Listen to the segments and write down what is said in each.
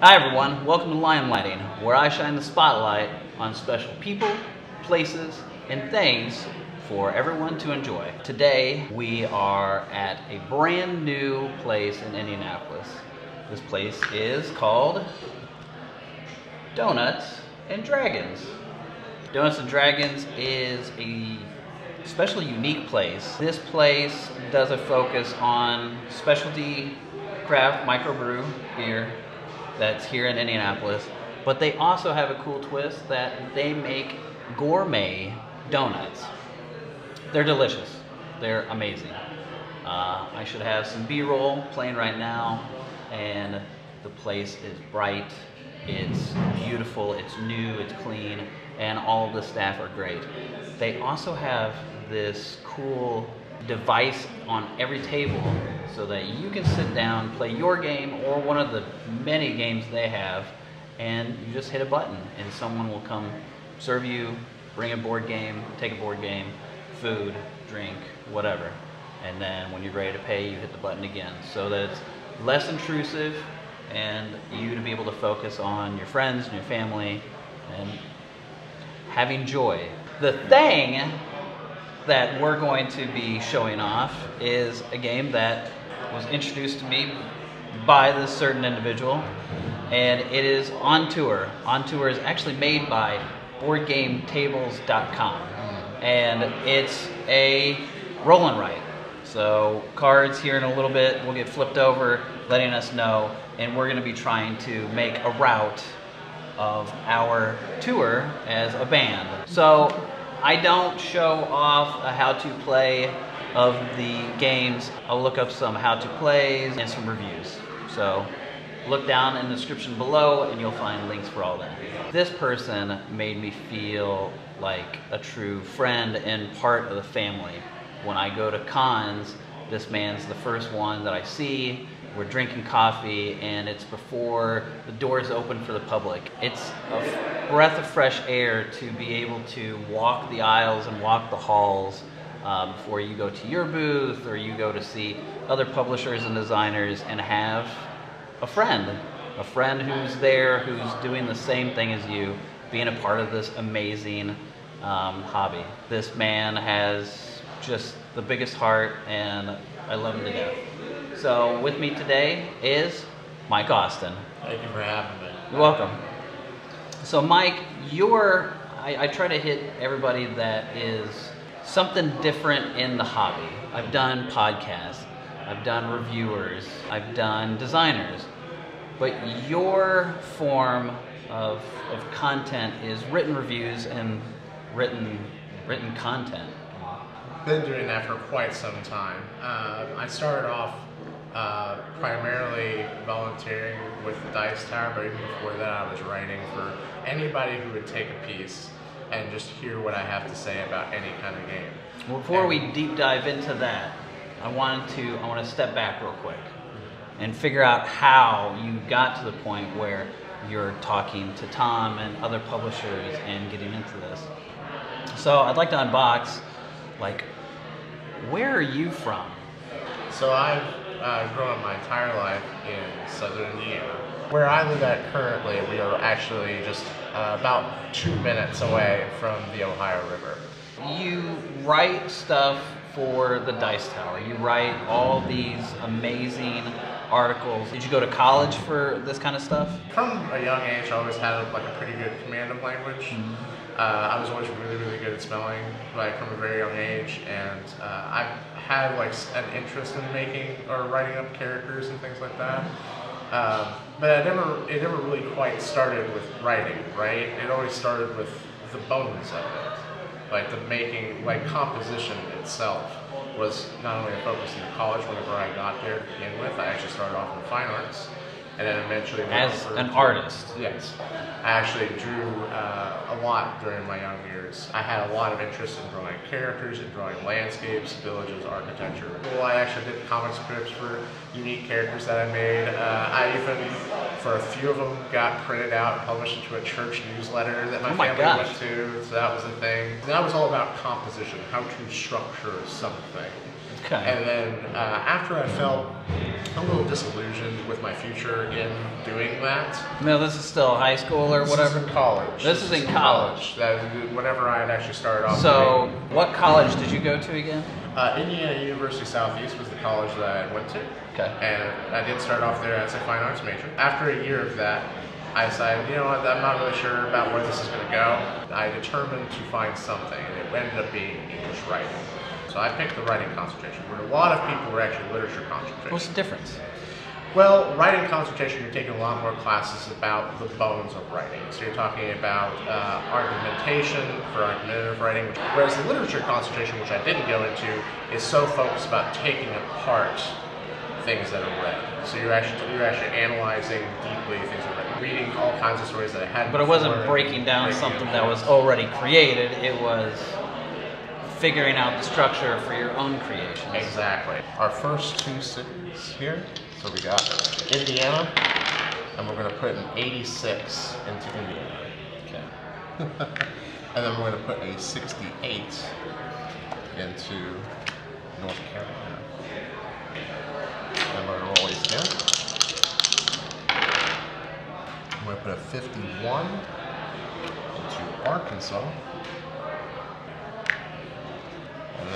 Hi everyone, welcome to Limeliting, where I shine the spotlight on special people, places, and things for everyone to enjoy. Today we are at a brand new place in Indianapolis. This place is called Doughnuts and Dragons. Doughnuts and Dragons is a especially unique place. This place does a focus on specialty craft microbrew beer that's here in Indianapolis, but they also have a cool twist that they make gourmet donuts. They're delicious. They're amazing. Uh, I should have some B-roll playing right now, and the place is bright. It's beautiful. It's new. It's clean, and all the staff are great. They also have this cool device on every table so that you can sit down, play your game or one of the many games they have, and you just hit a button and someone will come serve you, bring a board game, take a board game, food, drink, whatever. And then when you're ready to pay, you hit the button again so that it's less intrusive and you to be able to focus on your friends and your family and having joy. The thing that we're going to be showing off is a game that was introduced to me by this certain individual, and it is On Tour. On Tour is actually made by BoardGameTables.com, and it's a roll and write. So cards here in a little bit will get flipped over, letting us know, and we're going to be trying to make a route of our tour as a band. So I don't show off a how to play of the games. I'll look up some how to plays and some reviews. So look down in the description below and you'll find links for all that. This person made me feel like a true friend and part of the family. When I go to cons, this man's the first one that I see. We're drinking coffee and it's before the doors open for the public. It's a breath of fresh air to be able to walk the aisles and walk the halls uh, before you go to your booth or you go to see other publishers and designers and have a friend, a friend who's there, who's doing the same thing as you, being a part of this amazing um, hobby. This man has just the biggest heart and I love him to death. So with me today is Mike Austin. Thank you for having me. You're welcome. So Mike, you're, I, I try to hit everybody that is something different in the hobby. I've done podcasts, I've done reviewers, I've done designers, but your form of, of content is written reviews and written written content. Been doing that for quite some time. Uh, I started off uh, primarily volunteering with the Dice Tower, but even before that, I was writing for anybody who would take a piece and just hear what I have to say about any kind of game. Well, before and, we deep dive into that, I wanted to I want to step back real quick and figure out how you got to the point where you're talking to Tom and other publishers and getting into this. So I'd like to unbox, like, where are you from? So I've uh, grown up my entire life in southern Indiana. Where I live at currently, we are actually just uh, about two minutes away from the Ohio River. You write stuff for the Dice Tower. You write all these amazing articles. Did you go to college for this kind of stuff? From a young age, I always had like a pretty good command of language. Mm-hmm. Uh, I was always really, really good at spelling, like from a very young age, and uh, I had like an interest in making or writing up characters and things like that. Um, but it never, it never really quite started with writing, right? It always started with the bones of it, like the making, like composition itself was not only a focus in college whenever I got there to begin with. I actually started off in fine arts and then eventually as an artist. Yes, I actually drew uh, a lot during my young years. I had a lot of interest in drawing characters and drawing landscapes, villages, architecture. Well, I actually did comic scripts for unique characters that I made. Uh, I even, for a few of them, got printed out and published into a church newsletter that my, oh my family gosh. went to. So that was a thing. And that was all about composition, how to structure something. Okay. And then uh, after I felt a little disillusioned with my future in doing that. No, this is still high school or This whatever. is in college. This is in college. That whenever I had actually started off. So, doing- what college did you go to again? uh, Indiana University Southeast was the college that I went to. Okay. And I did start off there as a fine arts major. After a year of that, I decided, you know what, I'm not really sure about where this is going to go. I determined to find something, and it ended up being English writing. So I picked the writing concentration, where a lot of people were actually literature concentration. What's the difference? Well, writing concentration, you're taking a lot more classes about the bones of writing. So you're talking about uh, argumentation for argumentative writing, which, whereas the literature concentration, which I didn't go into, is so focused about taking apart things that are read. So you're actually you're actually analyzing deeply things that are read, reading all kinds of stories that I had. But it wasn't breaking down breaking something that was already created. It was figuring out the structure for your own creation. Exactly. Our first two cities here. So we got Indiana, and we're going to put an 86 into Indiana. Okay. and then we're going to put a 68 into North Carolina. And we're going to roll these again. I'm going to put a 51 into Arkansas. And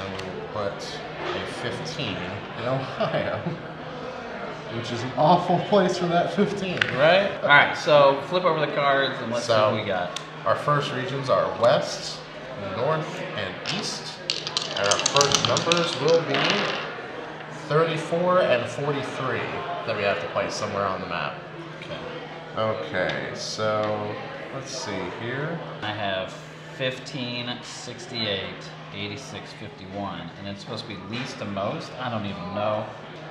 then we will put a 15 in Ohio. Which is an awful place for that 15, right? All right, so flip over the cards and let's see what we got. Our first regions are west, north, and east. And our first numbers will be 34 and 43 that we have to place somewhere on the map. Okay. Okay, so let's see here. I have 15, 68, 86, 51, and it's supposed to be least to most. I don't even know.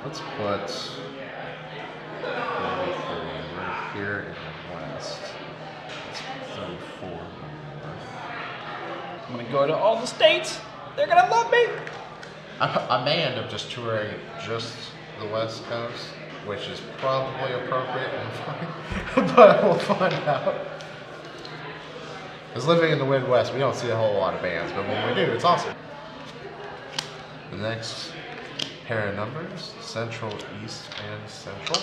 Let's put 43 right here in the west. Let's 34. I'm gonna go to all the states. They're gonna love me. I, I may end up just touring just the West Coast, which is probably appropriate and fine, but we'll find out. Because living in the Midwest, we don't see a whole lot of bands, but when we do, it's awesome. The next pair of numbers, Central, East, and Central.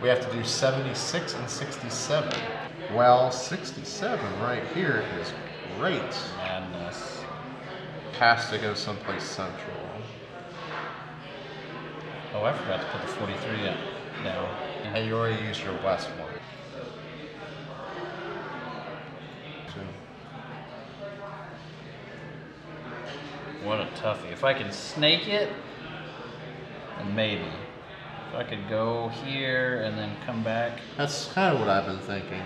We have to do 76 and 67. Well, 67 right here is great Madness. has to go someplace central. Oh, I forgot to put the 43 down. And you already used your west one. Two. What a toughie. If I could snake it, then maybe. If I could go here and then come back. That's kind of what I've been thinking.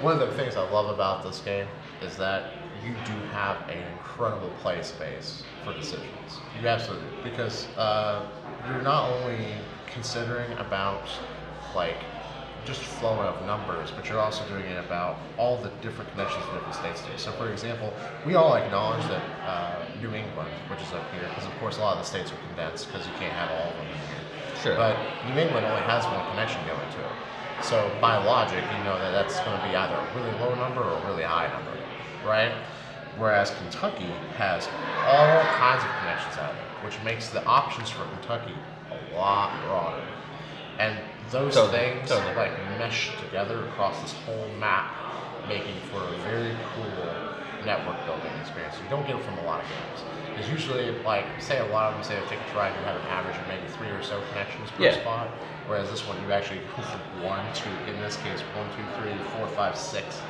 One of the things I love about this game is that you do have an incredible play space for decisions. You absolutely because uh, you're not only considering about like just flow of numbers, but you're also doing it about all the different connections that different states do. So, for example, we all acknowledge that uh, New England, which is up here, because of course a lot of the states are condensed because you can't have all of them in here. Sure. But New England only has one connection going to it. So by logic, you know that that's going to be either a really low number or a really high number, right? Whereas Kentucky has all kinds of connections out of it, which makes the options for Kentucky a lot broader. And those Totally, things totally. like mesh together across this whole map, making for a very cool network building experience. You don't get it from a lot of games. There's usually like say a lot of them say a ticket to ride you have an average of maybe three or so connections per Yeah. spot. Whereas this one you actually go one two, in this case one, two, three, four, five, six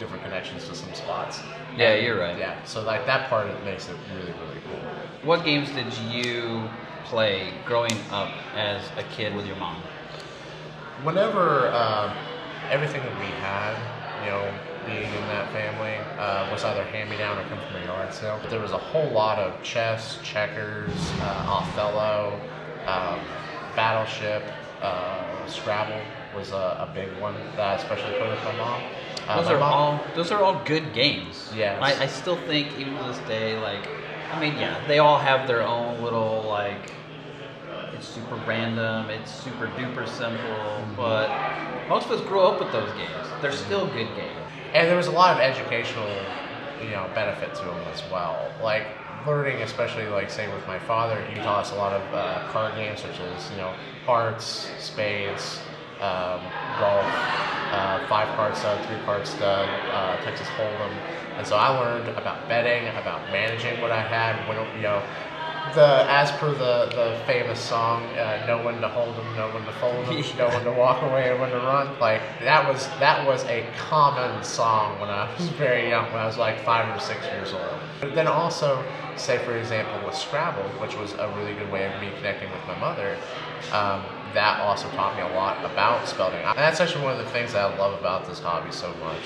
different connections to some spots. Yeah, And, you're right. Yeah. So like that part of it makes it really, really cool. What games did you play growing up as a kid with your mom? whenever uh, everything that we had, you know, being in that family, uh, was either hand me down or come from a yard sale. But there was a whole lot of chess, checkers, uh, Othello, um, Battleship, uh, Scrabble was a, a big one that I especially played with my mom. Uh, Those my are mom- all those are all good games. Yeah, I, I still think even to this day, like I mean, yeah, they all have their own little like it's super random, it's super duper simple, Mm-hmm. but most of us grew up with those games. They're still good games. And there was a lot of educational, you know, benefit to them as well. Like learning, especially like say with my father, he taught us a lot of uh, card games such as you know hearts, spades, um, golf, uh, five card stud, three card stud, uh, Texas Hold'em, and so I learned about betting, about managing what I had, when you know the as per the, the famous song, uh, know when to hold them, know when to fold them, know when to walk away and when to run. Like that was that was a common song when I was very young, when I was like five or six years old. But then also, say for example with Scrabble, which was a really good way of me connecting with my mother. Um, that also taught me a lot about spelling. And that's actually one of the things that I love about this hobby so much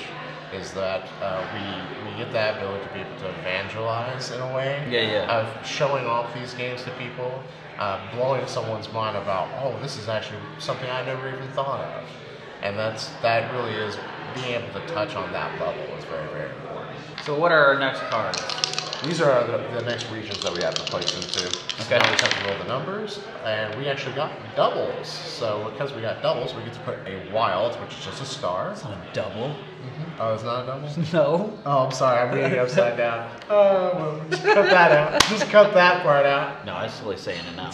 is that uh, we, we get that ability to be able to evangelize in a way Yeah, yeah. of showing off these games to people, uh, blowing someone's mind about, oh, this is actually something I never even thought of. And that's that really is being able to touch on that level is very, very important. So what are our next cards? These are the, the next regions that we have to place into. Okay. Now we have to roll the numbers, and we actually got doubles. So because we got doubles, we get to put a wild, which is just a star. It's not a double. Mm-hmm. Oh, it's not a double? No. Oh, I'm sorry, I'm reading upside down. Oh, well, just cut that out. Just cut that part out. No, I was really saying it now.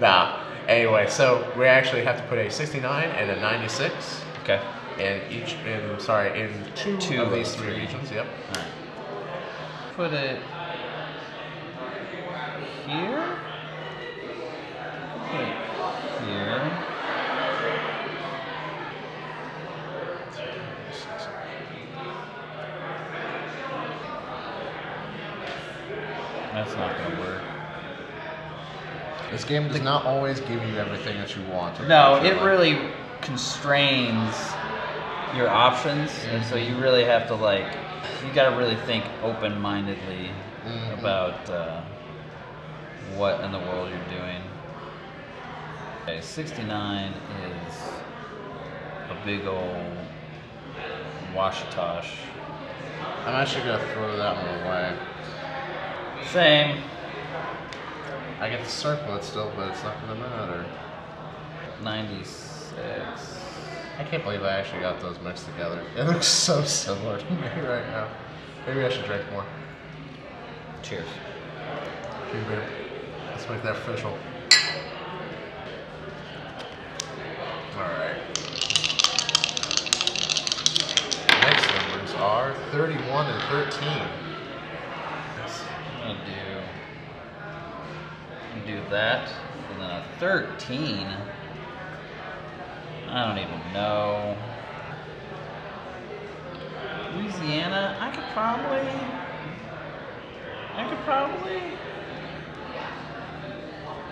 nah. Anyway, so we actually have to put a 69 and a 96 Okay. in each. In sorry, in two, Two of of these three three. regions. Yep. Alright. Put it here. Put it here. That's not gonna work. This game does not always give you everything that you want. No, it unfortunately. really constrains your options, and so you really have to like, you got to really think open-mindedly Mhm. about uh, what in the world you're doing. Okay, 69 is a big old washatosh. I'm actually gonna throw that one away. Same. I get to circle it still, but it's not gonna matter. 96. I can't believe I actually got those mixed together. It looks so similar to me right now. Maybe I should drink more. Cheers. Cheers, babe. Let's make that official. Alright. Next numbers are 31 and 13. That, and then a 13. I don't even know. Louisiana, I could probably, I could probably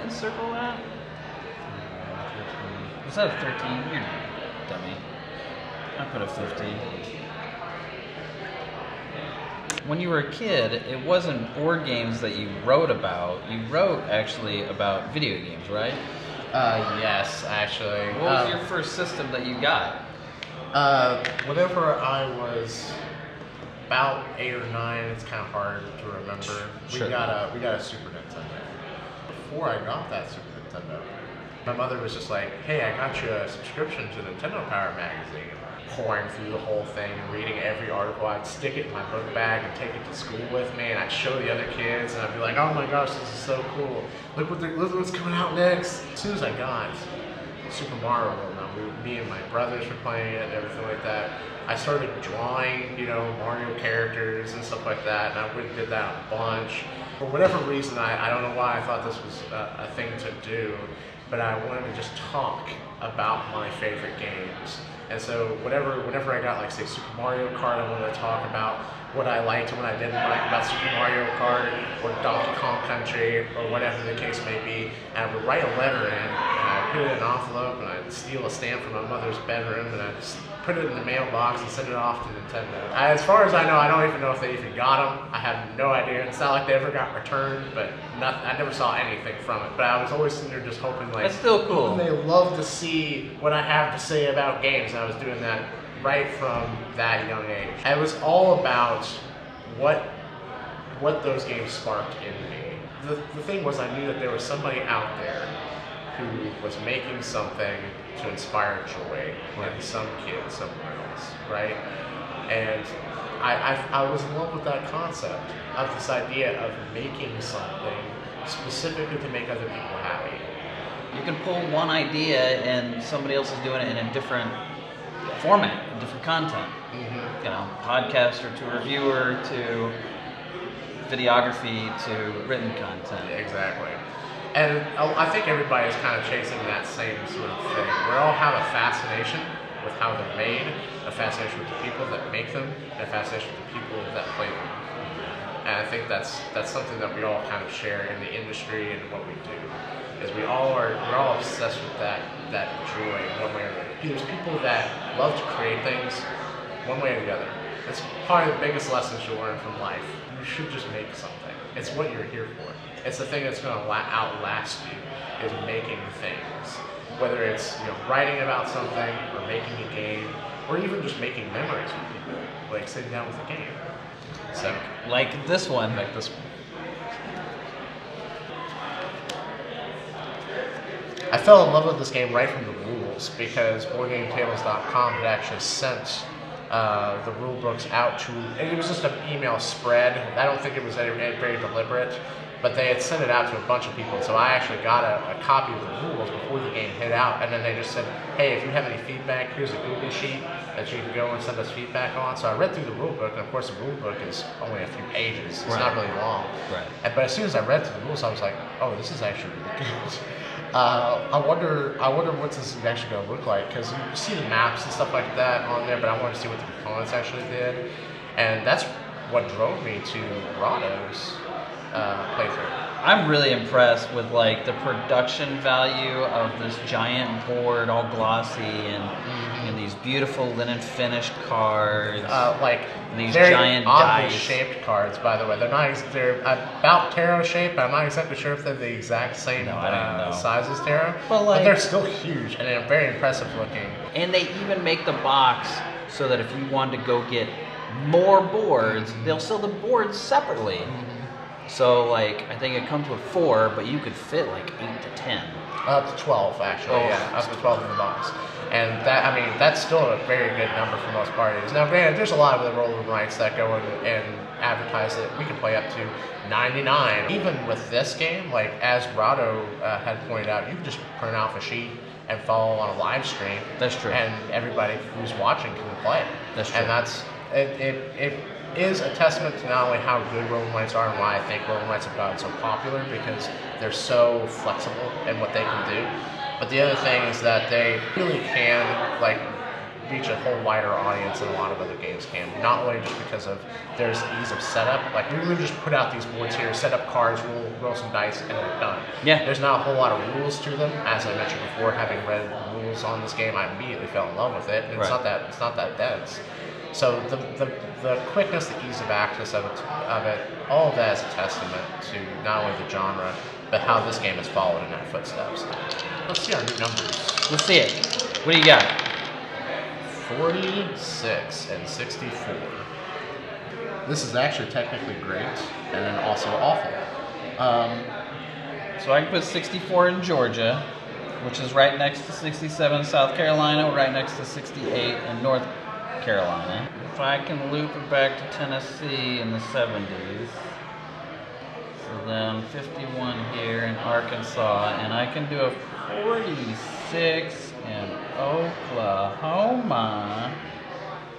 encircle that. Was that a 13? You're dummy. I put a 15 when you were a kid, it wasn't board games that you wrote about. You wrote actually about video games, right? Uh, yes, actually. What was Um, your first system that you got? Uh, whenever I was about eight or nine, it's kind of hard to remember. Sure. We got a we got a Super Nintendo. Before I got that Super Nintendo, my mother was just like, "Hey, I got you a subscription to Nintendo Power magazine." Pouring through the whole thing and reading every article, I'd stick it in my book bag and take it to school with me, and I'd show the other kids, and I'd be like, "Oh my gosh, this is so cool! Look what look what's coming out next!" As soon as I got Super Mario World. Now, we, me and my brothers were playing it and everything like that. I started drawing, you know, Mario characters and stuff like that, and I went and did that a bunch. For whatever reason, I, I don't know why I thought this was a, a thing to do, but I wanted to just talk about my favorite games. And so whatever, whenever I got like say Super Mario Kart, I wanted to talk about what I liked and what I didn't like about Super Mario Kart or Donkey Kong Country or whatever the case may be. And I would write a letter in and I'd put it in an envelope and I'd steal a stamp from my mother's bedroom and I'd put it in the mailbox and send it off to Nintendo. As far as I know, I don't even know if they even got them. I have no idea. It's not like they ever got returned, but not, I never saw anything from it. But I was always sitting there just hoping like That's still cool. they love to see what I have to say about games. And I was doing that right from that young age. It was all about what what those games sparked in me. The, the thing was, I knew that there was somebody out there who was making something to inspire joy in some kid somewhere else, right? And I, I, I was in love with that concept of this idea of making something specifically to make other people happy. You can pull one idea and somebody else is doing it in a different format, different content. Mm-hmm. You know, podcaster to reviewer to videography to written content. Exactly. And I I think everybody is kind of chasing that same sort of thing. We all have a fascination with how they're made, a fascination with the people that make them, and a fascination with the people that play them. And I think that's that's something that we all kind of share in the industry and what we do. Is we all are we're all obsessed with that that joy one way or the other. There's people that love to create things one way or the other. That's probably the biggest lessons you'll learn from life. You should just make something. It's what you're here for. It's the thing that's going to outlast you is making things. Whether it's you know writing about something or making a game or even just making memories with people, like sitting down with a game. So Like this one. like this one. I fell in love with this game right from the rules because BoardGameTables.com had actually sent uh, the rule books out to. It was just an email spread. I don't think it was any, very deliberate, but they had sent it out to a bunch of people. So I actually got a, a copy of the rules before the game hit out, and then they just said, "Hey, if you have any feedback, here's a Google sheet that you can go and send us feedback on." So I read through the rule book, and of course, the rule book is only a few pages. It's not really long. Right. And, but as soon as I read through the rules, I was like, "Oh, this is actually really good." Uh, I wonder, I wonder what this is actually going to look like because you see the maps and stuff like that on there, but I want to see what the components actually did, and that's what drove me to Rahdo's uh, playthrough. I'm really impressed with like the production value of this giant board, all glossy and and these beautiful linen finished cards. Uh, like These very giant oddly dice. shaped cards, by the way. They're not. ex- They're about tarot shape. I'm not exactly sure if they're the exact same No, uh, size as tarot, But, like- they're still huge and they're very impressive looking. and they even make the box so that if you wanted to go get more boards, they'll sell the boards separately. So like I think it comes with four, but you could fit like eight to ten. Up to 12, actually, Oh. yeah. Up to 12 in the box. And that, I mean, that's still a very good number for most parties. Now, granted, there's a lot of the roll and writes that go in and advertise it. we can play up to 99. Even with this game, like, as Rahdo uh, had pointed out, you can just print off a sheet and follow on a live stream. That's true. And everybody who's watching can play. That's true. And that's, it, it, it is a testament to not only how good Roll and Writes are and why I think Roll and Writes have gotten so popular because they're so flexible in what they can do. But the other thing is that they really can like reach a whole wider audience than a lot of other games can. Not only just because of there's ease of setup, like we really just put out these boards here, set up cards, roll, roll some dice, and we're done. Yeah. There's not a whole lot of rules to them. As I mentioned before, having read rules on this game, I immediately fell in love with it. And it's Right. not that it's not that dense. So the, the, the quickness, the ease of access of it, of it, all of that is a testament to not only the genre, but how this game has followed in our footsteps. Let's see our new numbers. Let's see it. What do you got? 46 and 64. This is actually technically great, and then also awful. Um, So I can put 64 in Georgia, which is right next to 67 South Carolina, right next to 68 in North Carolina. If I can loop it back to Tennessee in the 70s, so then 51 here in Arkansas, and I can do a 46 in Oklahoma.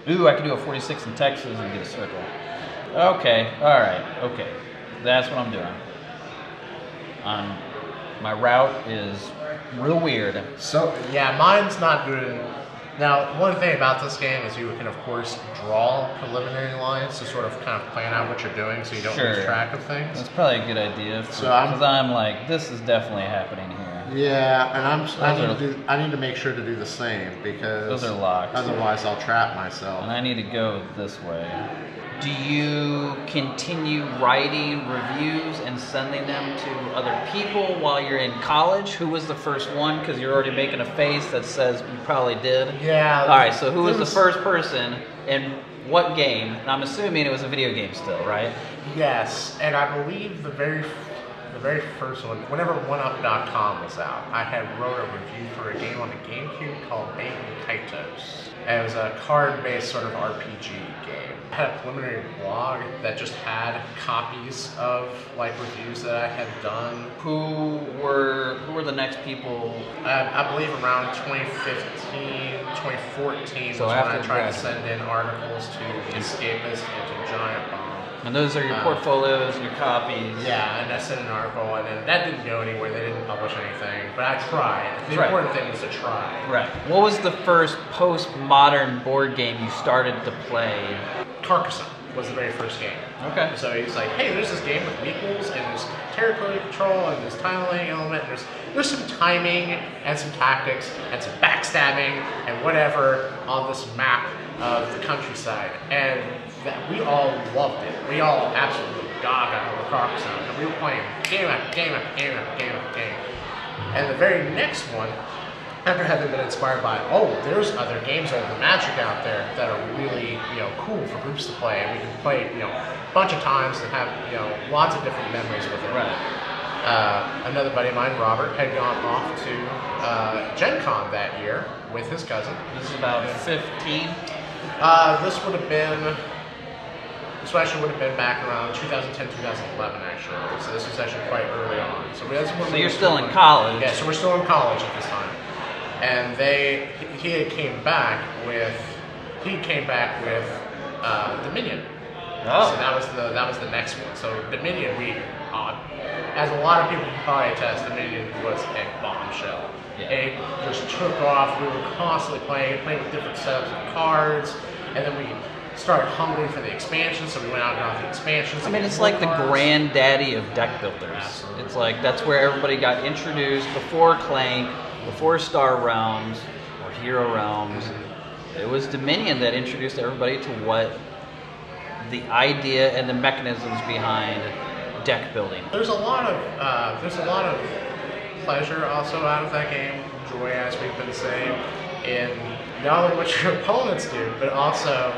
Ooh, I could do a 46 in Texas and get a circle. Okay, all right, okay. That's what I'm doing. Um, my route is real weird. so, yeah, mine's not good. Now, one thing about this game is you can, of course, draw preliminary lines to sort of kind of plan out what you're doing so you don't lose track of things. That's probably a good idea So I'm- because I'm, like, this is definitely happening here. Yeah, and I'm I need are- to do I need to make sure to do the same because Those are locked. Otherwise, I'll trap myself. And I need to go this way. Do you continue writing reviews and sending them to other people while you're in college? Who was the first one? Because you're already making a face that says you probably did. Yeah. All right. So who was the first person and what game? And I'm assuming it was a video game still, right? Yes, and I believe the very very first one, whenever 1UP.com was out, I had wrote a review for a game on the GameCube called Baten Kaitos. And it was a card-based sort of RPG game. I had a preliminary blog that just had copies of like reviews that I had done. Who were who were the next people? I, I believe around 2015, 2014 So was when I you tried to send in articles to The Escapist and to Giant Bomb. And those are your Uh, portfolios and your copies. Yeah, and I sent an article, and then that didn't go anywhere. They didn't publish anything, but I tried. The Right. important thing was to try. Right. What was the first post-modern board game you started to play? Carcassonne was the very first game. Okay. So he's like, hey, there's this game with meeples, and there's territory control, and there's tile laying element, there's there's some timing and some tactics and some backstabbing and whatever on this map of the countryside, and we all loved it. We all absolutely gaga over Carcassonne, and we were playing game after game after game after game after game. And the very next one, after having been inspired by, oh, there's other games of the Magic out there that are really, you know, cool for groups to play, and we can play, you know, a bunch of times and have, you know, lots of different memories with it. Right. Uh, another buddy of mine, Robert, had gone off to uh, Gen Con that year with his cousin. This is about 15. Uh, this would have been, this actually would have been back around 2010, 2011, actually. So this was actually quite early on. So, we, that's when So we you're still in college. Yeah, so we're still in college at this time. And they, he came back with, he came back with uh, Dominion. Oh. So that was the that was the next one. So Dominion, we, uh, as a lot of people can probably attest, Dominion was a bombshell. Yeah. It just took off. We were constantly playing, playing with different setups of cards, and then we started hungering for the expansions. So we went out and got the expansions. I mean, it's like the granddaddy of deck builders. Absolutely. It's like that's where everybody got introduced before Clank, before Star Realms or Hero Realms. It was Dominion that introduced everybody to what the idea and the mechanisms behind deck building. There's a lot of uh, there's a lot of pleasure also out of that game, joy as we've been saying, in not only what your opponents do, but also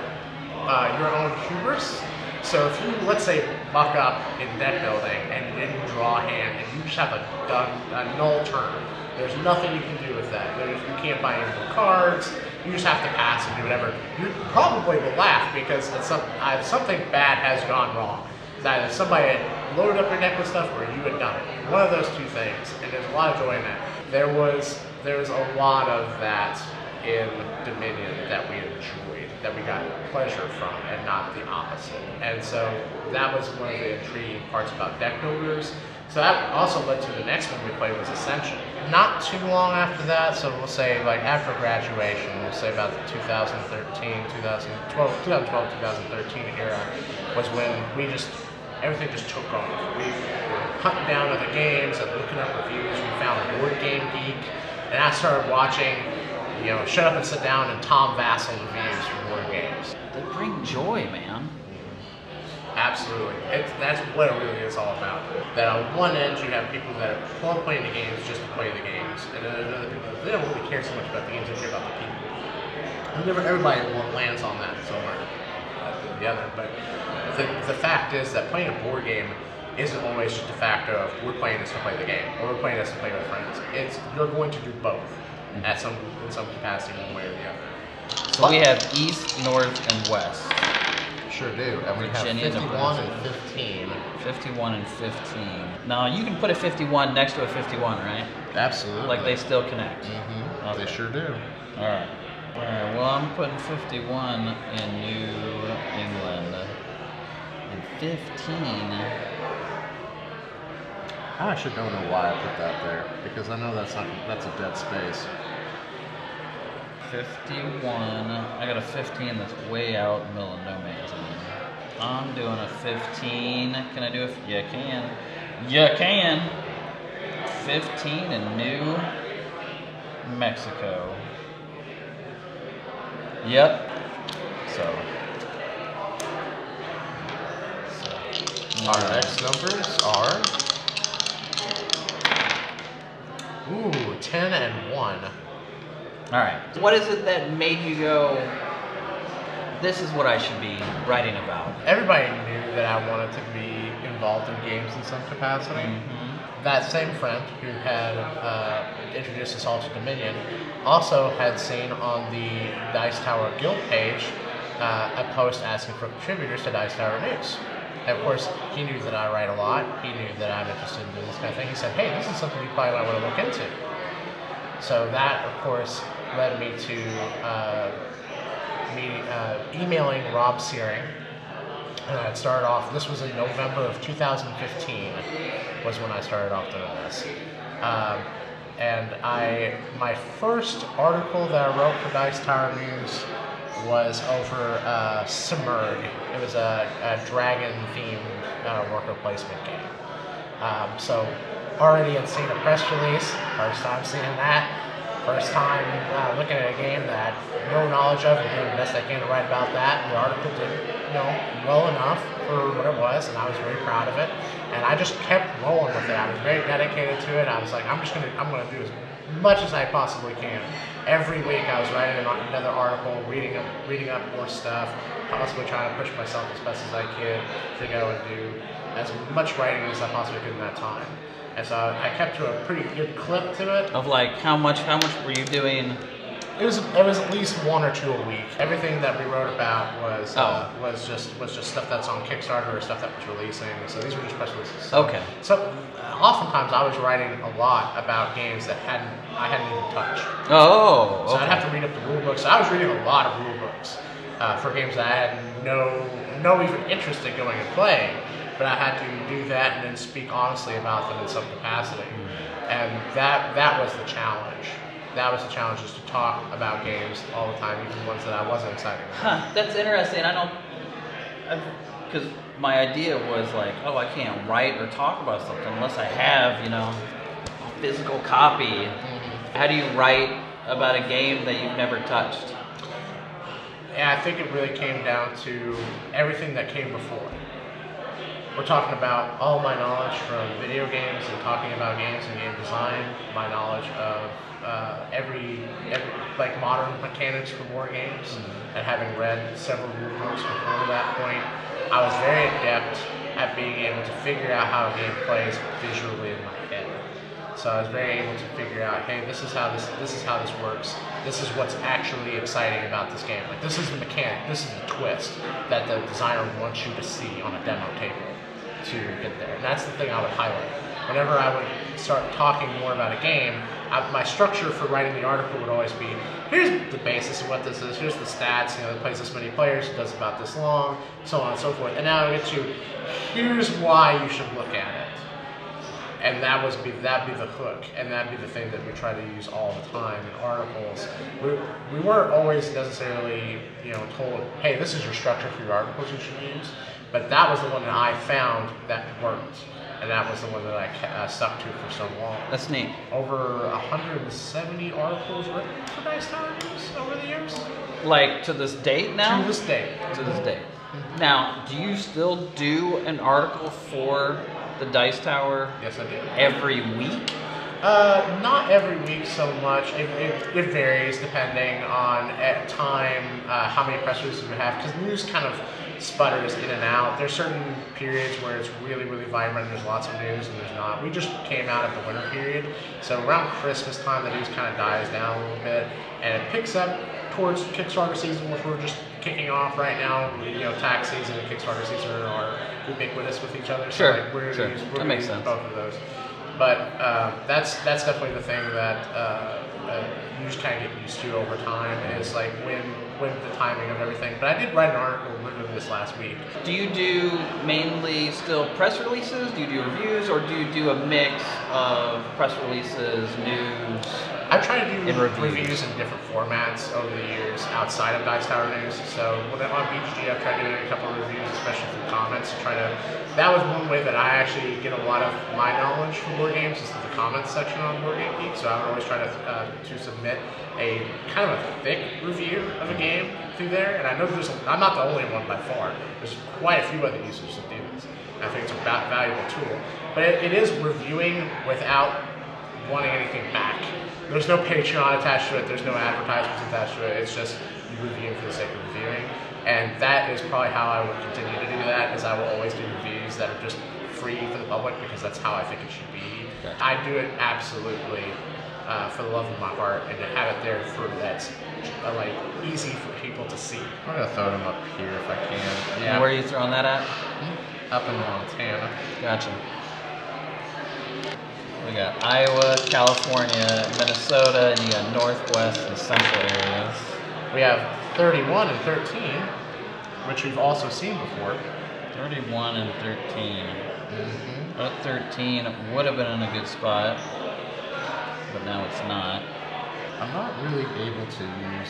uh, your own hubris. So if you let's say buck up in deck building and you didn't draw a hand and you just have a done a null turn, there's nothing you can do with that. There's, you can't buy any more cards. You just have to pass and do whatever. You probably will laugh because some, uh, something bad has gone wrong. It's either somebody had loaded up your deck with stuff or you had done it. One of those two things, and there's a lot of joy in that. There was there was a lot of that in Dominion that we enjoyed, that we got pleasure from, and not the opposite. And so that was one of the intriguing parts about deck builders. So that also led to the next one we played was Ascension. Not too long after that, so we'll say like after graduation, we'll say about the 2013, 2012, 2012, 2013 era was when we just everything just took off. We were hunting down other games and looking up reviews. We found Board Game Geek, and I started watching, you know, Shut Up and Sit Down and Tom Vasel reviews for board games. They bring joy, man. Absolutely. It's, that's what it really is all about. That on one end, you have people that love playing the games just to play the games. And then there's other people that they don't really care so much about the games, they care about the people. And never, everybody lands on that somewhere uh, the other. But the, the fact is that playing a board game isn't always just a factor of we're playing this to play the game or we're playing this to play with friends. It's you're going to do both at some in some capacity, one way or the other. So we have east, north, and west. Sure do. And we Virginia, have 51 and 15. 51 and 15. Now you can put a 51 next to a 51, right? Absolutely. Like they still connect. Mm-hmm. Okay. They sure do. All right. All right. Well, I'm putting 51 in New England. And 15. I actually don't know why I put that there because I know that's not that's a dead space. 51. I got a 15 that's way out in the middle of no man's land. I'm doing a 15. Can I do it? Yeah, can. Yeah, can. 15 in New Mexico. Yep. So. so Our next numbers are Ooh, 10 and 1. All right. What is it that made you go? This is what I should be writing about. Everybody knew that I wanted to be involved in games in some capacity. Mhm. that same friend who had uh, introduced us all to Dominion also had seen on the Dice Tower Guild page uh, a post asking for contributors to Dice Tower News. And of course, he knew that I write a lot. He knew that I'm interested in doing this kind of thing. He said, "Hey, this is something you probably might want to look into." So that, of course, led me to uh, me uh, emailing Rob Searing. And I started off. This was in November of 2015, was when I started off doing this. Um, and I, my first article that I wrote for Dice Tower News was over uh, Simurgh. It was a, a dragon-themed uh, worker placement game. Um, so already had seen a press release, first time seeing that, first time uh, looking at a game that no knowledge of and doing the best I can to write about that. And the article did, you know, well enough for what it was, and I was very proud of it. And I just kept rolling with it. I was very dedicated to it. I was like, I'm just gonna, I'm gonna do as much as I possibly can. Every week I was writing another article, reading up, reading up more stuff, possibly trying to push myself as best as I could to go and do as much writing as I possibly could in that time. And so I kept to a pretty good clip to it. Of like how much how much were you doing? It was it was at least one or two a week. Everything that we wrote about was uh, Oh. was just was just stuff that's on Kickstarter or stuff that was releasing. So these were just press releases. So, Okay. So uh, oftentimes I was writing a lot about games that hadn't I hadn't even touched. Oh, So I'd have to read up the rule books. I was reading a lot of rule books uh, for games that I had no no even interest in going and playing, but I had to do that and then speak honestly about them in some capacity. And that that was the challenge. That was the challenge is to talk about games all the time, even ones that I wasn't excited about. Huh, that's interesting. I don't, because my idea was like, oh, I can't write or talk about something unless I have, you know, a physical copy. Mm-hmm. How do you write about a game that you've never touched? Yeah, I think it really came down to everything that came before. We're talking about all my knowledge from video games and talking about games and game design, my knowledge of uh, every, every like modern mechanics for war games, and having read several rule books before that point, I was very adept at being able to figure out how a game plays visually in my head. So I was very able to figure out, hey, this is how this this is how this works. This is what's actually exciting about this game. Like this is the mechanic, this is the twist that the designer wants you to see on a demo table to get there. And that's the thing I would highlight. Whenever I would start talking more about a game, My structure for writing the article would always be, here's the basis of what this is, here's the stats, you know, it plays this many players, it does about this long, so on and so forth. And now I get to, here's why you should look at it and that was be that be the hook, and that'd be the thing that we try to use all the time in articles. We, we weren't always necessarily you know told, hey, this is your structure for your articles you should use, but that was the one that I found that worked, and that was the one that I uh, stuck to for so long. That's neat. Over 170 articles written for Dice Tower News over the years. Like to this date now? To this day. To this day. Now, do you still do an article for the Dice Tower Yes, I do. every week? Uh, not every week so much. It, it, it varies depending on at time, uh, how many press releases we have, because news kind of sputters in and out. There's certain periods where it's really, really vibrant. There's lots of news, and there's not. We just came out at the winter period, so around Christmas time, the news kind of dies down a little bit, and it picks up towards Kickstarter season, which we're just kicking off right now. You know, tax season and Kickstarter season are ubiquitous with each other. Sure, so like we're sure. use, we're That makes sense. both of those. But uh, that's that's definitely the thing that uh, uh, you just kind of get used to over time is like when when the timing of everything. But I did write an article literally this last week. Do you do mainly still press releases? Do you do reviews, or do you do a mix of press releases, news? I try to do And reviews. reviews. in different formats over the years outside of Dice Tower News. So when I'm on BGG, I've tried doing a couple of reviews, especially through comments, to try to. That was one way that I actually get a lot of my knowledge from board games is through the comments section on Board Game Geek. So I would always try to uh, to submit a kind of a thick review of a game through there. And I know there's. A, I'm not the only one by far. There's quite a few other users that do this. I think it's a va- valuable tool. But it, it is reviewing without wanting anything back. There's no Patreon attached to it. There's no advertisements attached to it. It's just you reviewing for the sake of reviewing, and that is probably how I will continue to do that. Is I will always do reviews that are just free for the public because that's how I think it should be. Gotcha. I do it absolutely uh, for the love of my heart, and to have it there for that's uh, like easy for people to see. I'm gonna throw them up here if I can. And where are you throwing that at? Up in Montana. Gotcha. We got Iowa, California, Minnesota, and you got Northwest and Central areas. We have 31 and 13, which we've also seen before. 31 and 13. Mm-hmm. At 13 would have been in a good spot, but now it's not. I'm not really able to use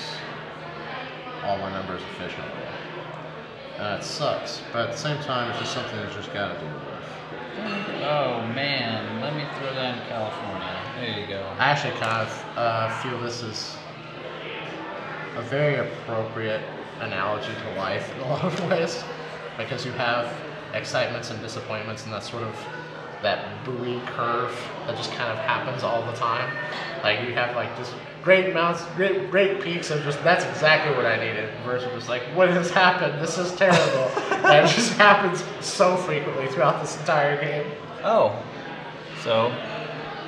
all my numbers efficiently. Uh, it sucks, but at the same time, it's just something that's just gotta do. with. Oh man, let me throw that in California. There you go. I actually kind of uh, feel this is a very appropriate analogy to life in a lot of ways because you have excitements and disappointments and that sort of that buoy curve that just kind of happens all the time like you have like just great mounts great great peaks of just that's exactly what i needed versus just like what has happened this is terrible that just happens so frequently throughout this entire game Oh, so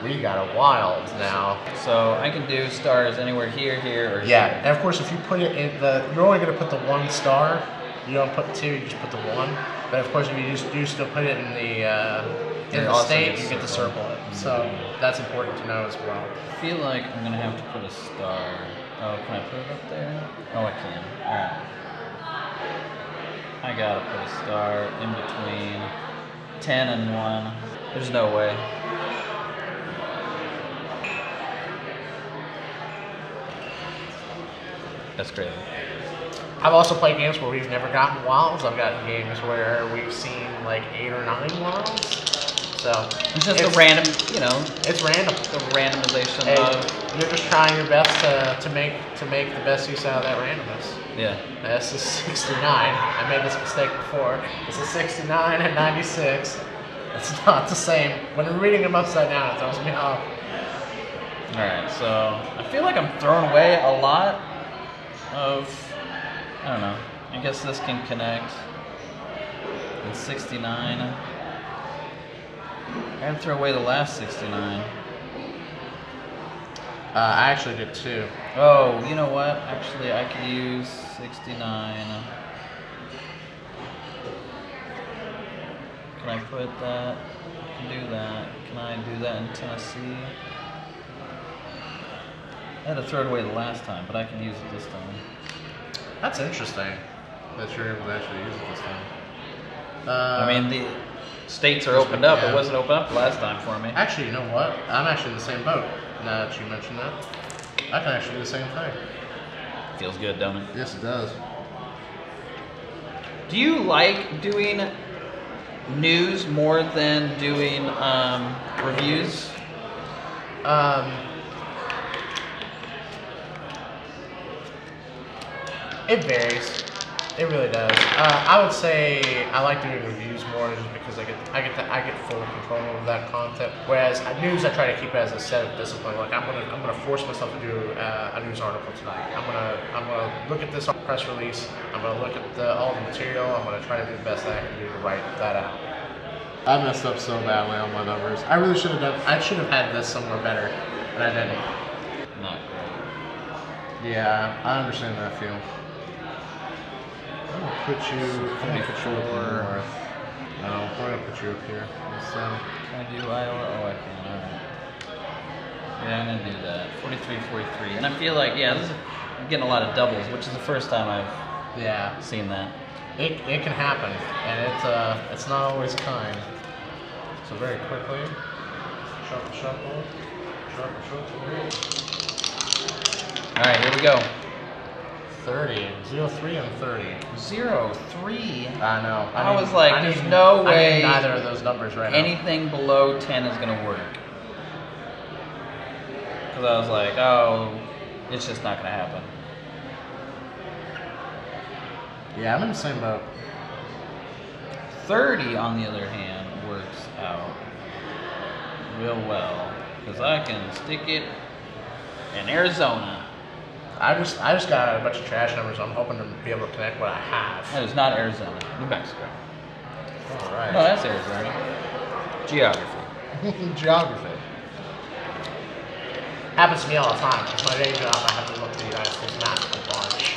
we got a wild now so I can do stars anywhere here, here, or Yeah, here. and of course, if you put it in the, you're only going to put the one star. You don't put two, you just put the one. But of course, if you just do still put it in the uh, in the also state, get you get to circle. circle it. So that's important to know as well. I feel like I'm gonna have to put a star. Oh, can I put it up there? Oh, I can. Alright. I gotta put a star in between 10 and 1. There's no way. That's crazy. I've also played games where we've never gotten wilds. I've gotten games where we've seen like eight or nine wilds. So It's just a random, you know, It's random. the randomization And of. you're just trying your best to, to make to make the best use out of that randomness. Yeah. This is 69. I made this mistake before. This is 69 and 96. It's not the same. When I'm reading them upside down, it throws me off. Alright, so I feel like I'm throwing away a lot of. I don't know. I guess this can connect. And 69. I had to throw away the last 69. Uh, I actually did too. Oh, you know what? Actually, I could use 69. Can I put that? I can do that. Can I do that in Tennessee? I had to throw it away the last time, but I can use it this time. That's interesting that you're able to actually use it this time. Uh, I mean, the states are opened up. yeah. It wasn't open up last time for me. actually, you know what? I'm actually in the same boat. Now that you mention that, I can actually do the same thing. Feels good, don't it? Yes, it does. Do you like doing news more than doing um, reviews? Um, it varies. It really does. Uh, I would say I like doing reviews more just because I get I get to, I get full control of that content. Whereas news, I try to keep it as a set of discipline. Like I'm gonna I'm gonna force myself to do uh, a news article tonight. I'm gonna I'm gonna look at this press release. I'm gonna look at the, all the material. I'm gonna try to do the best that I can do to write that out. I messed up so badly on my numbers. I really should have done. I should have had this somewhere better, and I didn't. Not great. Yeah, I understand that feel. I'm gonna put you. I'm gonna put you up north. No, we're gonna put you up here. instead. Can I do Iowa? Oh, I can. Alright. Yeah, I'm gonna do that. 43 43. And I feel like, yeah, this is, I'm getting a lot of doubles, which is the first time I've Yeah, seen that. It, it can happen, and it's uh it's not always kind. So very quickly, shuffle, shuffle, shuffle, shuffle. Alright, here we go. 30, 0, 3, and 30. Zero, three. I know. I was like, I there's need- no I way neither of those numbers right now. Anything below 10 is gonna work. Because I was like, oh, it's just not gonna happen. Yeah, I'm in the same boat. 30, on the other hand, works out real well. Because I can stick it in Arizona. I just I just got a bunch of trash numbers. I'm hoping to be able to connect what I have. That is not Arizona, New Mexico. All No, that's Arizona. Geography. Geography. Happens to me all the time. It's my day job. I have to look at the United States map a bunch.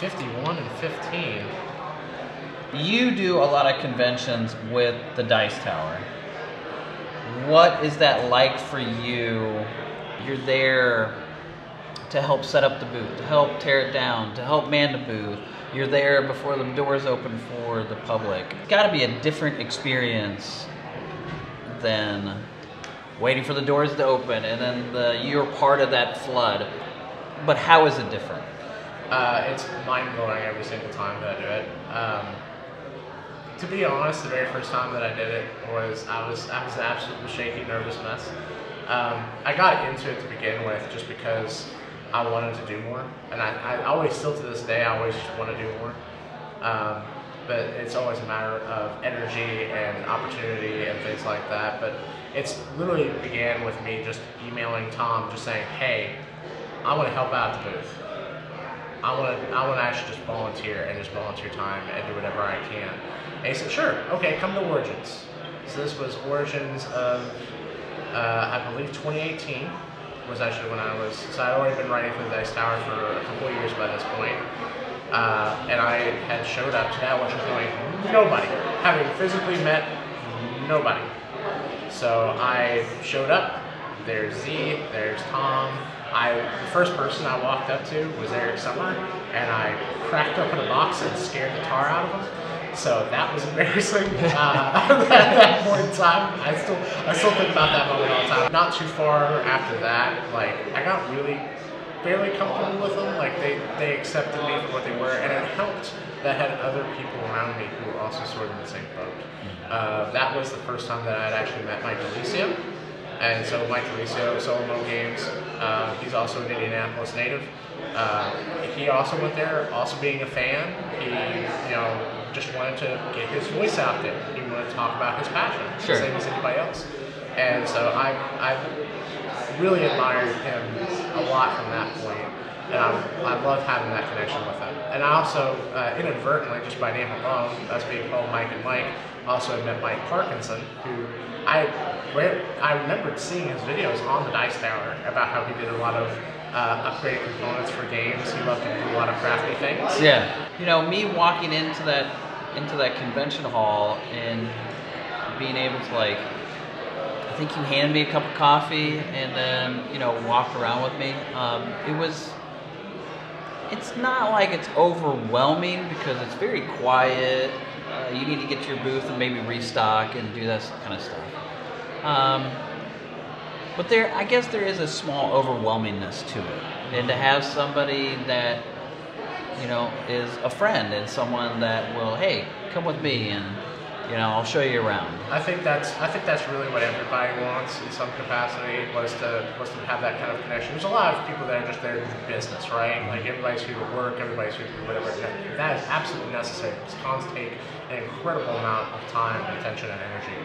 51 and 15. You do a lot of conventions with the Dice Tower. What is that like for you? You're there to help set up the booth, to help tear it down, to help man the booth. You're there before the doors open for the public. It's got to be a different experience than waiting for the doors to open and then the, you're part of that flood. But how is it different? Uh, it's mind blowing every single time that I do it. Um, to be honest, the very first time that I did it was I was I was an absolutely shaky, nervous mess. Um, I got into it to begin with just because I wanted to do more, and I, I always still to this day I always want to do more. Um, but it's always a matter of energy and opportunity and things like that. But it's literally began with me just emailing Tom, just saying, "Hey, I want to help out the booth. I want to I want to actually just volunteer and just volunteer time and do whatever I can." And he said, "Sure, okay, come to Origins." So this was Origins of uh, I believe 2018 was actually when I was. So I'd already been writing for the Dice Tower for a couple years by this point. Uh, and I had showed up to that, was going nobody, having physically met nobody. So I showed up. There's Zee. There's Tom. I the first person I walked up to was Eric Summerer, and I cracked open a box and scared the tar out of him. So that was embarrassing. Uh, at that point in time, I still I still think about that moment all the time. Not too far after that, like I got really fairly comfortable with them. Like they they accepted me for what they were, and it helped that I had other people around me who were also sort of in the same boat. Uh, that was the first time that I had actually met Mike DiLisio. And so Mike DiLisio, Solomon Games, uh, he's also an Indianapolis native. Uh, he also went there, also being a fan. He, you know, just wanted to get his voice out there. He wanted to talk about his passion, Sure. the same as anybody else. And so I, I really admired him a lot from that point. and I, I love having that connection with him. And I also, uh, inadvertently, just by name alone, us being called Mike and Mike, also met Mike Parkinson, who I, I remembered seeing his videos on the Dice Tower about how he did a lot of uh, upgraded components for games. He loved to do a lot of crafty things. Yeah. You know, me walking into that into that convention hall and being able to like I think you handed me a cup of coffee and then, you know, walked around with me. Um, it was it's not like it's overwhelming because it's very quiet. Uh, you need to get to your booth and maybe restock and do that kind of stuff. Um, but there, I guess there is a small overwhelmingness to it, and to have somebody that you know is a friend and someone that will, hey, come with me, and you know, I'll show you around. I think that's I think that's really what everybody wants in some capacity was to was to have that kind of connection. There's a lot of people that are just there to do business, right? Mm-hmm. Like everybody's here to work, everybody's here to do whatever. That is absolutely necessary. Because cons take an incredible amount of time, attention, and energy.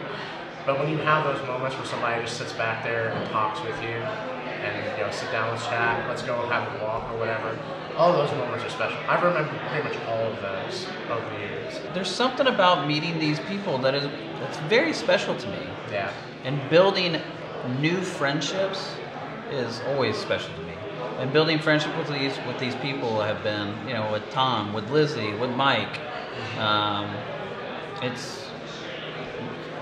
But when you have those moments where somebody just sits back there and talks with you, and you know, sit down, let's chat, let's go have a walk or whatever. All those moments are special. I remember pretty much all of those over the years. There's something about meeting these people that is that's very special to me. Yeah. And building new friendships is always special to me. And building friendship with these with these people have been, you know, with Tom, with Lizzie, with Mike. Um, it's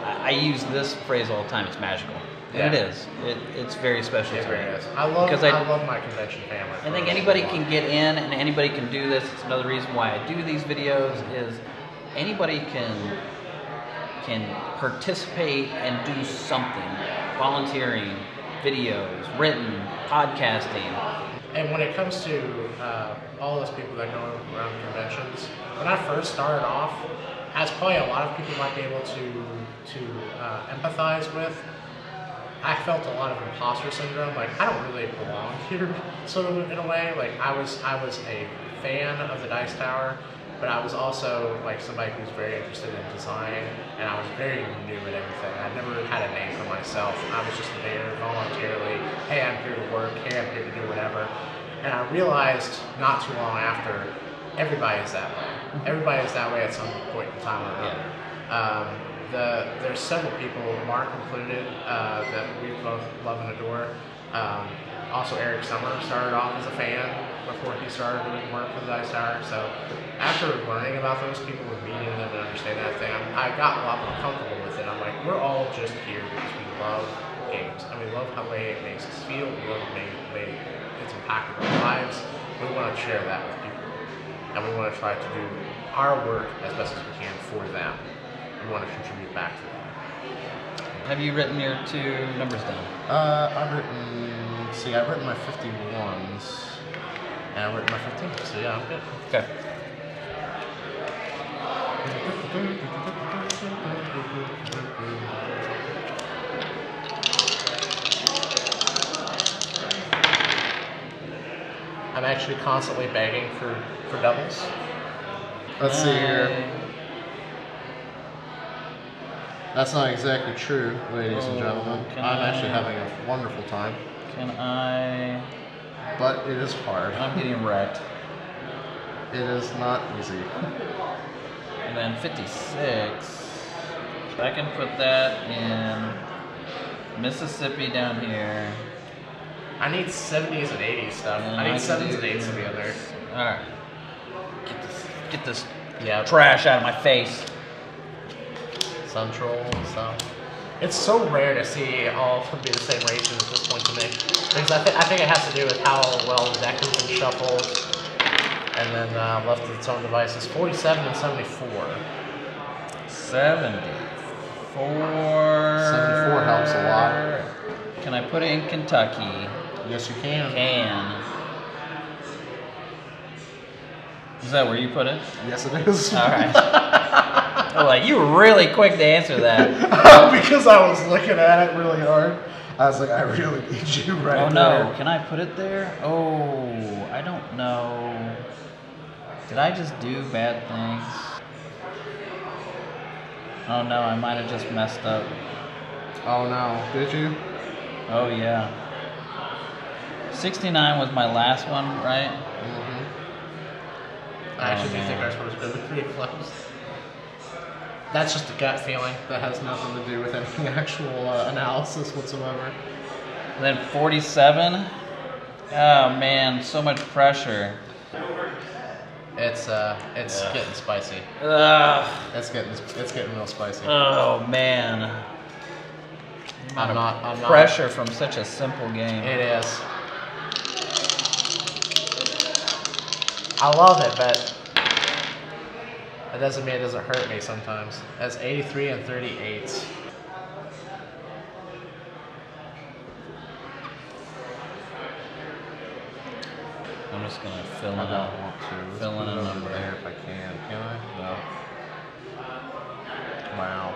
I, I use this phrase all the time. It's magical, and Yeah. is. It, it's very special It to me. is. I love Because I, I- love my convention family. I think anybody can get in and anybody can do this. It's another reason why I do these videos is anybody can can participate and do something. Volunteering, videos, written, podcasting. And when it comes to uh, all those people that go around conventions, when I first started off, as probably a lot of people might be able to to uh, empathize with, I felt a lot of imposter syndrome. Like I don't really belong here, sort of in a way. Like I was I was a fan of the Dice Tower, but I was also like somebody who's very interested in design, and I was very new at everything. I never had a name for myself. I was just there voluntarily. Hey, I'm here to work. Hey, I'm here to do whatever. And I realized not too long after, everybody is that way. Everybody is that way at some point in time or another. Um, the there's several people, Mark included, uh, that we both love and adore. Um, also, Eric Summerer started off as a fan before he started doing work for the Dice Tower. So after learning about those people and meeting them and understanding that thing, I got a lot more comfortable with it. I'm like, we're all just here because we love games and we love how way it makes us feel. We love the way it's impacted our lives. We want to share that with people, and we want to try to do our work as best as we can for them. We want to contribute back to them. Have you written your two numbers down? Uh, I've written. See, I've written my 51s, and I've written my 15s. So yeah, I'm good. Okay. I'm actually constantly begging for, for doubles. Let's see here. I- That's not exactly true, ladies and Oh, gentlemen. I'm actually having a wonderful time, Can I? but it is hard. I'm getting wrecked. It is not easy. And then 56. I can put that in Mississippi down here. I need 70s and 80s stuff. and I need can 7s do- and 8s to be in there. Alright. Get this, get this Yeah, trash out of my face. Central, so. It's so rare to see all of them be the same races at this point to me. Because I, th- I think it has to do with how well the deck has been shuffled and then uh, left to its own devices. 47 and 74. 74. 74 helps a lot. Can I put it in Kentucky? Yes, you can. Can. Is that where you put it? Yes, it is. All right. I'm like, you were really quick to answer that. because I was looking at it really hard. I was like, I really need you right oh no, there. can I put it there? Oh, I don't know. Did I just do bad things? Oh no, I might have just messed up. Oh no, did you? Oh yeah. 69 was my last one, right? Mm-hmm. I actually Oh, do think man. ours was really pretty close. That's just a gut feeling that has nothing to do with any actual uh, analysis whatsoever. And then 47. Oh man, so much pressure. It's uh, it's Ugh. getting spicy. Ugh. It's getting it's getting real spicy. Oh man. I'm not. I'm not. Pressure from such a simple game. It is. I love it, but that doesn't mean it doesn't hurt me sometimes. That's 83 and 38. I'm just gonna fill in I don't a want to. Fill in it a number. there if I can. Can I? No. Wow.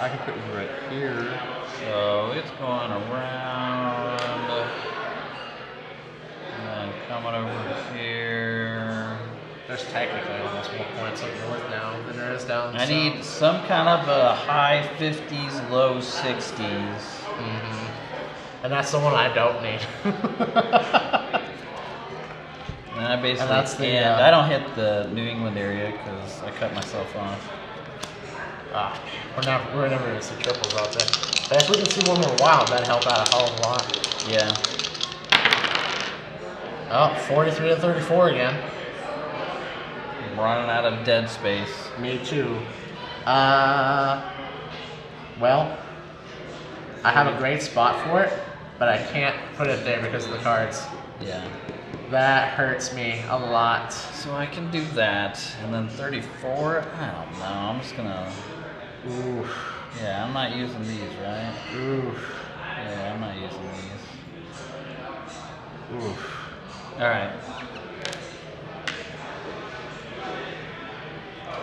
I can put you right here. So it's going around and then coming over here. There's technically almost more points up north now than there is down south. I need some kind of a high 50s, low 60s. hmm And that's the one I don't need. And I basically that's the, and uh, I don't hit the New England area because I cut myself off. ah, we're never, we're never gonna see triples out there. But if we can see one more wild, that'd help out a hell of a lot. Yeah. Oh, 43 and 34 again. I'm running out of dead space. Me too. Uh, well, I have a great spot for it, but I can't put it there because of the cards. Yeah. That hurts me a lot. So I can do that. And then 34, I don't know. I'm just gonna. oof, Yeah, I'm not using these, right? oof, Yeah, I'm not using these. oof. Alright.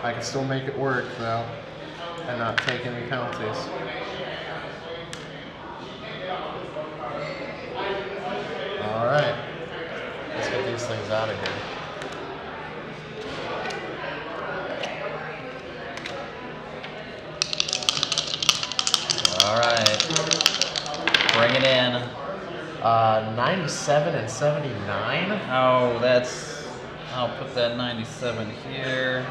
I can still make it work though, and not take any penalties. All right, let's get these things out of here. Alright. Bring it in. Uh, 97 and 79. Oh, that's. I'll put that 97 here.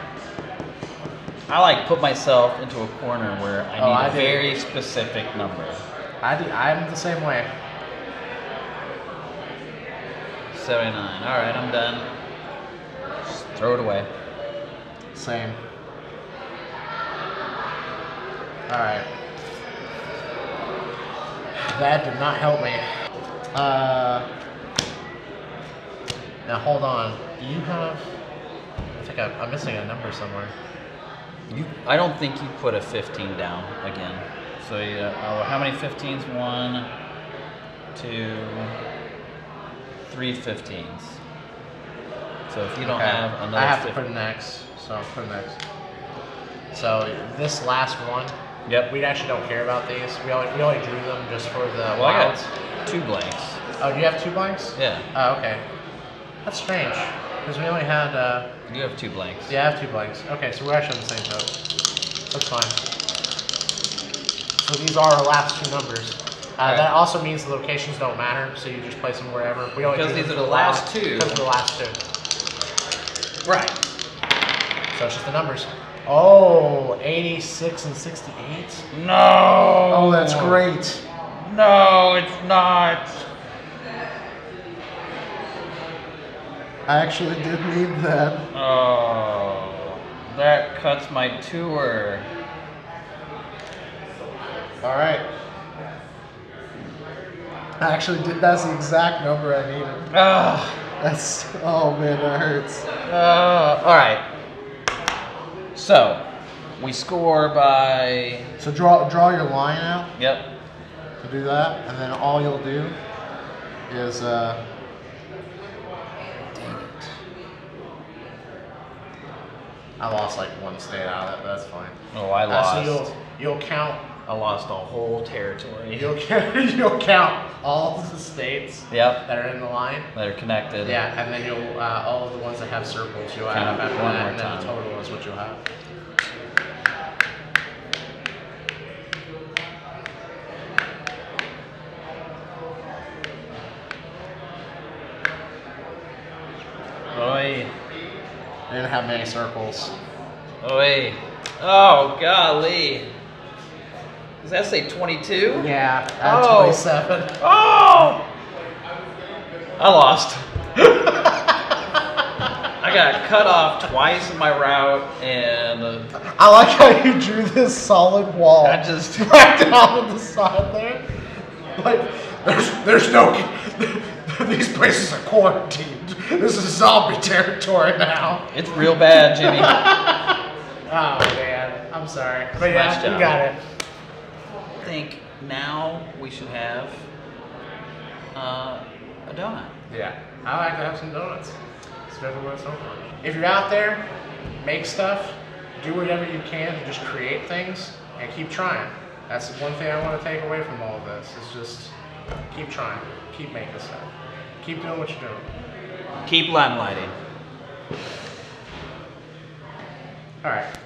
I like put myself into a corner where I need Oh, I a do. very specific number. I do, I'm the same way. 79. All right, I'm done. Just throw it away. Same. Alright. That did not help me. Uh, now hold on. Do you have. I think I'm, I'm missing a number somewhere. You, I don't think you put a 15 down again. So yeah, oh, how many 15s? One, two, three 15s. So if you don't Okay. have another, I have to put an X, so I'll put an X. So this last one, Yep. we actually don't care about these. We only, we only drew them just for the well, I wilds. got two blanks. Oh, do you have two blanks? Yeah, Oh, okay. That's strange. Because we only had, uh, you have two blanks. yeah, I have two blanks. Okay, so we're actually on the same boat. That's fine. So these are our last two numbers. Uh, Alright. That also means the locations don't matter, so you just place them wherever. We only Because these are the last two. Because of the last two. Right. So it's just the numbers. Oh, 86 and 68. No. Oh, that's great. No, it's not. I actually did need that. Oh, that cuts my tour. All right. I actually did. That's the exact number I needed. Ah. That's. Oh man, that hurts. Uh, all right. So, we score by. So draw draw your line out Yep. to do that, and then all you'll do is. Uh, I lost like one state out of it, but that's fine. Oh, I Uh, lost. so you'll you'll count I lost a whole territory. you'll count you'll count all the states Yep. that are in the line. That are connected. Yeah, and then you'll uh, all of the ones that have circles you'll add Count up after one that, and then the total is what you'll have. Didn't have many circles. Oi. Oh, golly. Does that say 22? Yeah, add Oh. 27. Oh! I lost. I got cut off twice in my route, and uh, I like how you drew this solid wall I just. right down the side there. Like, there's, there's no, these places are quarantined. This is zombie territory now. It's real bad, Jimmy. Oh man, I'm sorry, but yeah, you got it. I think now we should have uh, a donut. Yeah, I like to have some donuts. It's been what so far. If you're out there, make stuff, do whatever you can to just create things, and keep trying. That's the one thing I want to take away from all of this. Is just keep trying, keep making stuff, keep doing what you're doing. Keep limeliting. All right.